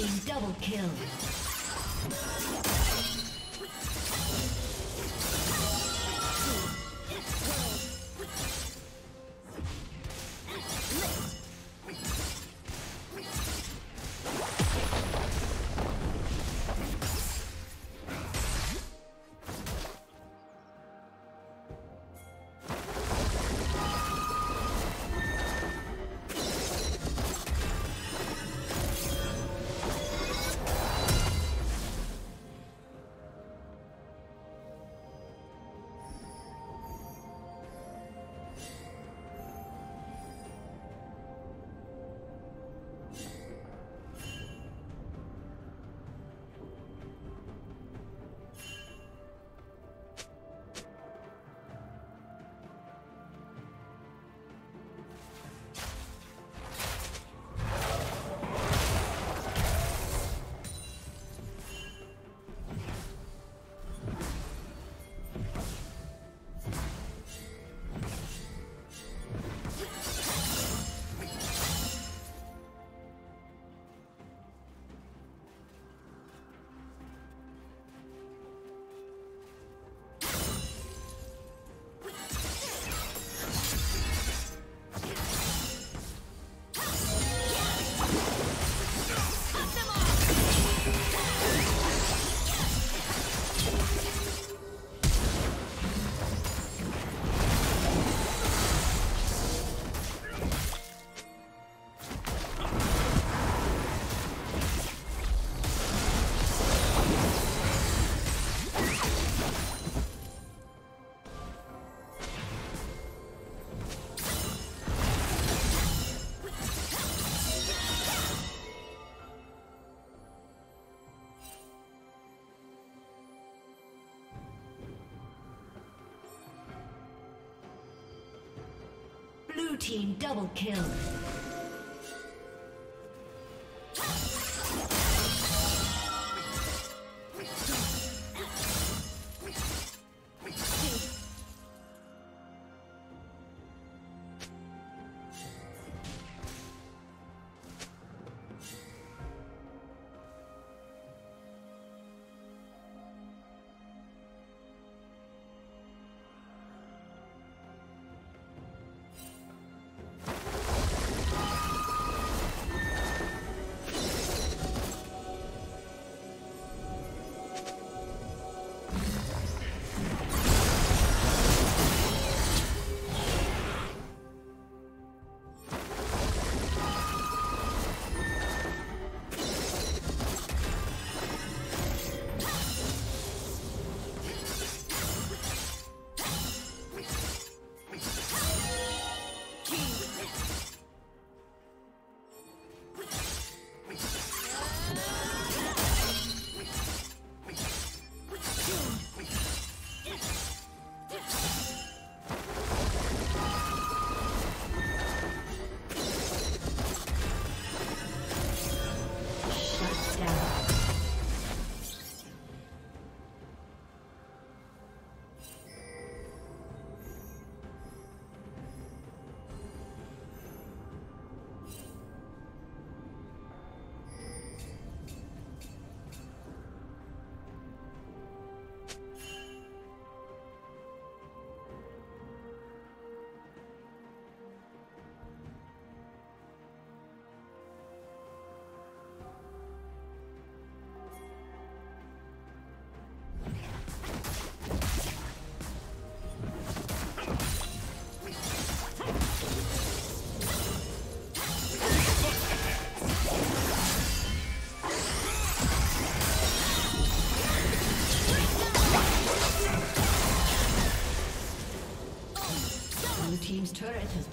Double kill. Team double kill.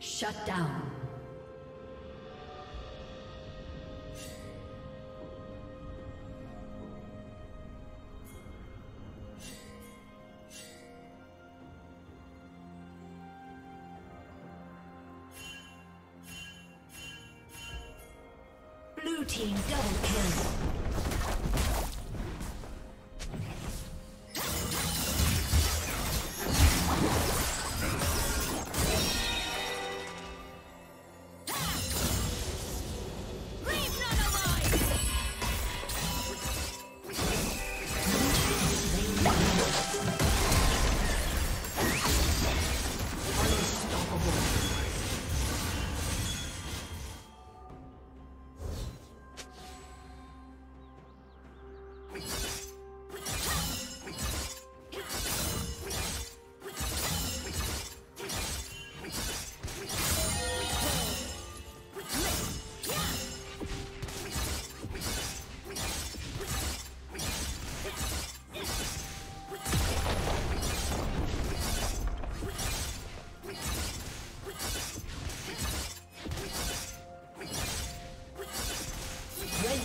Shut down.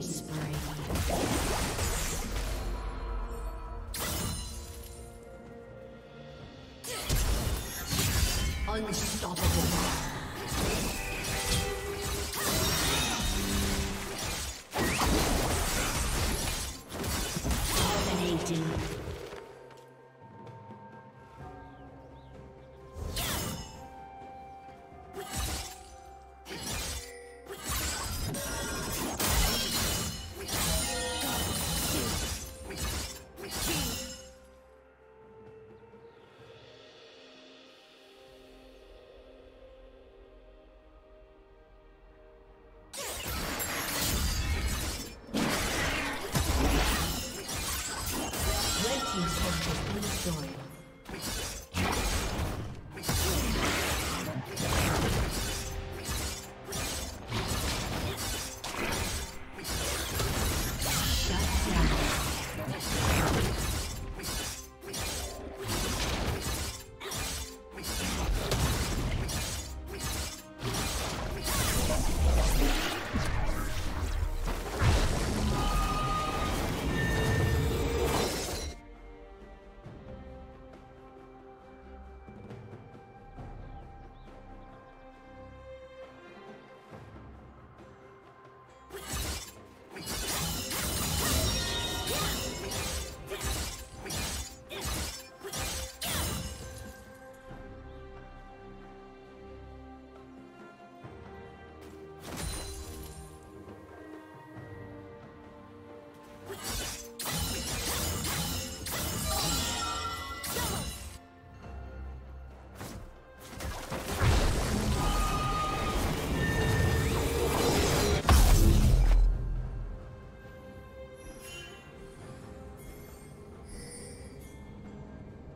Spree. Unstoppable.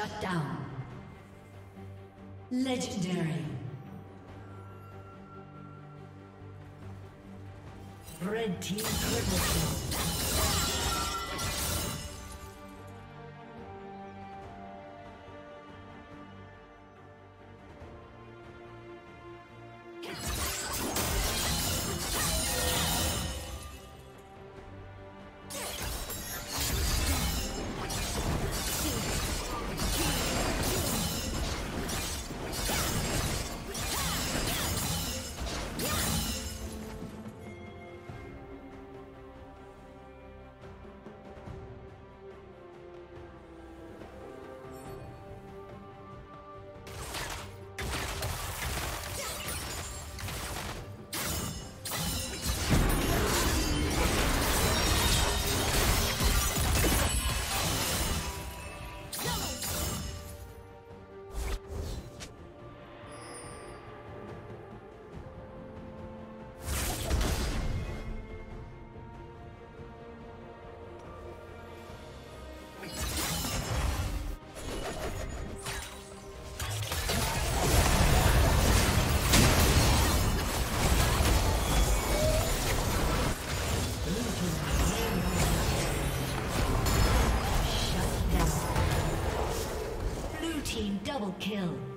Shut down. Legendary. Red team triple kill. Kill.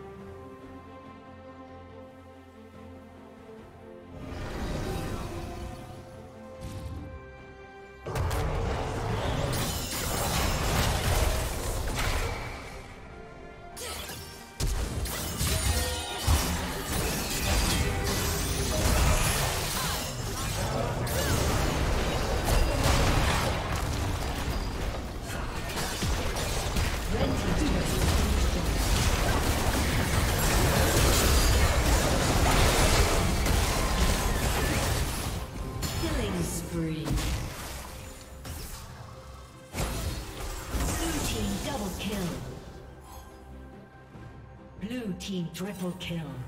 Triple kill.